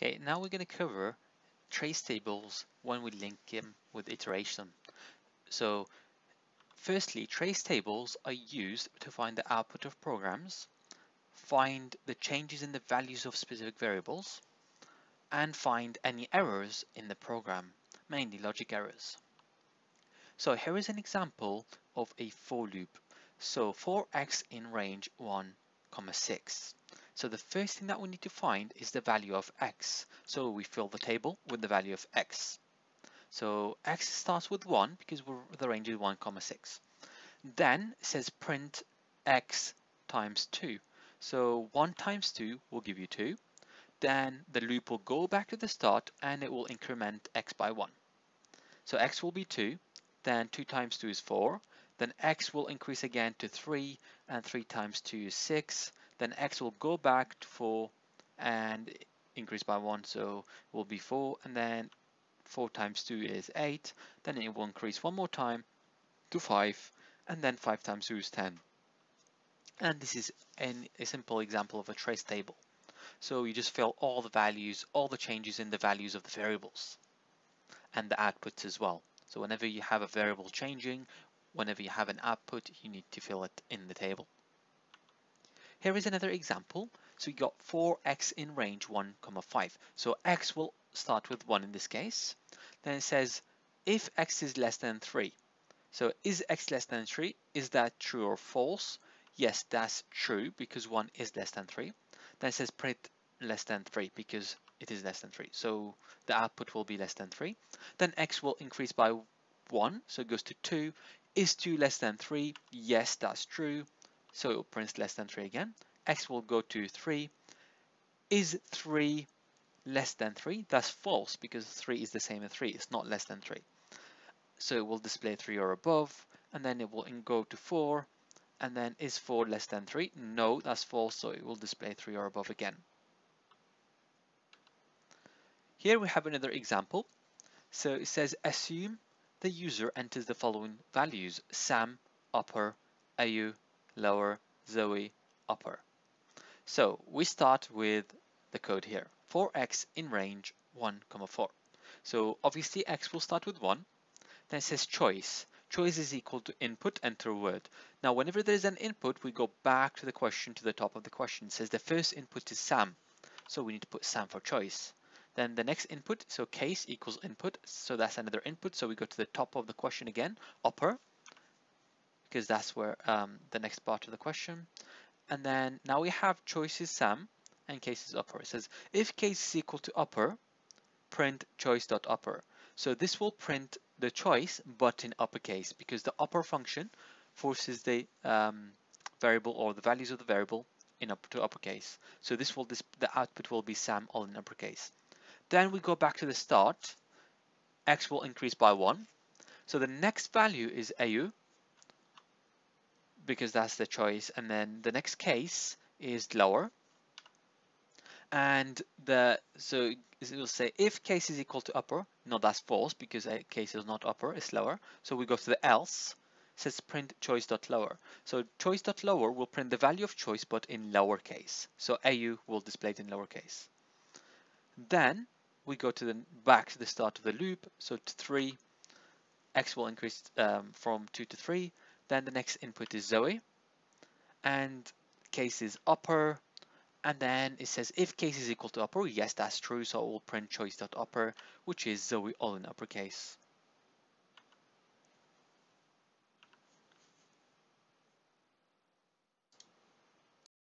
Okay, now we're going to cover trace tables when we link them with iteration. So firstly, trace tables are used to find the output of programs, find the changes in the values of specific variables, and find any errors in the program, mainly logic errors. So here is an example of a for loop. So for x in range 1, comma 6. So the first thing that we need to find is the value of x. So we fill the table with the value of x. So x starts with 1 because the range is 1 comma 6. Then it says print x times 2. So 1 times 2 will give you 2. Then the loop will go back to the start and it will increment x by 1. So x will be 2, then 2 times 2 is 4, then x will increase again to 3, and 3 times 2 is 6, then x will go back to 4 and increase by 1 so it will be 4 and then 4 times 2 is 8 then it will increase one more time to 5 and then 5 times 2 is 10 and this is an, a simple example of a trace table. So you just fill all the values all the changes in the values of the variables and the outputs as well. So whenever you have a variable changing whenever you have an output you need to fill it in the table here is another example. So we got for x in range 1, comma 5. So x will start with 1 in this case. Then it says if x is less than 3. So is x less than 3? Is that true or false? Yes, that's true because 1 is less than 3. Then it says print less than 3 because it is less than 3. So the output will be less than 3. Then x will increase by 1, so it goes to 2. Is 2 less than 3? Yes, that's true so it will print less than 3 again. x will go to 3. Is 3 less than 3? That's false because 3 is the same as 3. It's not less than 3. So it will display 3 or above, and then it will go to 4, and then is 4 less than 3? No, that's false, so it will display 3 or above again. Here we have another example. So it says assume the user enters the following values, Sam, upper, AU, lower, Zoe, upper. So we start with the code here, for x in range 1, comma 4. So obviously x will start with 1. Then it says choice. Choice is equal to input, enter word. Now whenever there's an input, we go back to the question to the top of the question. It says the first input is Sam. So we need to put Sam for choice. Then the next input, so case equals input. So that's another input. So we go to the top of the question again, upper because that's where um, the next part of the question. And then now we have choices Sam and cases upper. It says if case is equal to upper, print choice.upper. So this will print the choice but in uppercase because the upper function forces the um, variable or the values of the variable in up to uppercase. So this will this, the output will be Sam all in uppercase. Then we go back to the start. X will increase by one. So the next value is AU because that's the choice. And then the next case is lower. And the so it will say if case is equal to upper, no, that's false because a case is not upper, it's lower. So we go to the else, says print choice dot lower. So choice dot lower will print the value of choice but in lowercase. So AU will display it in lowercase. Then we go to the back to the start of the loop. So to three, x will increase um, from two to three. Then the next input is Zoe. And case is upper. And then it says if case is equal to upper yes that's true. So I will print choice.upper which is Zoe all in uppercase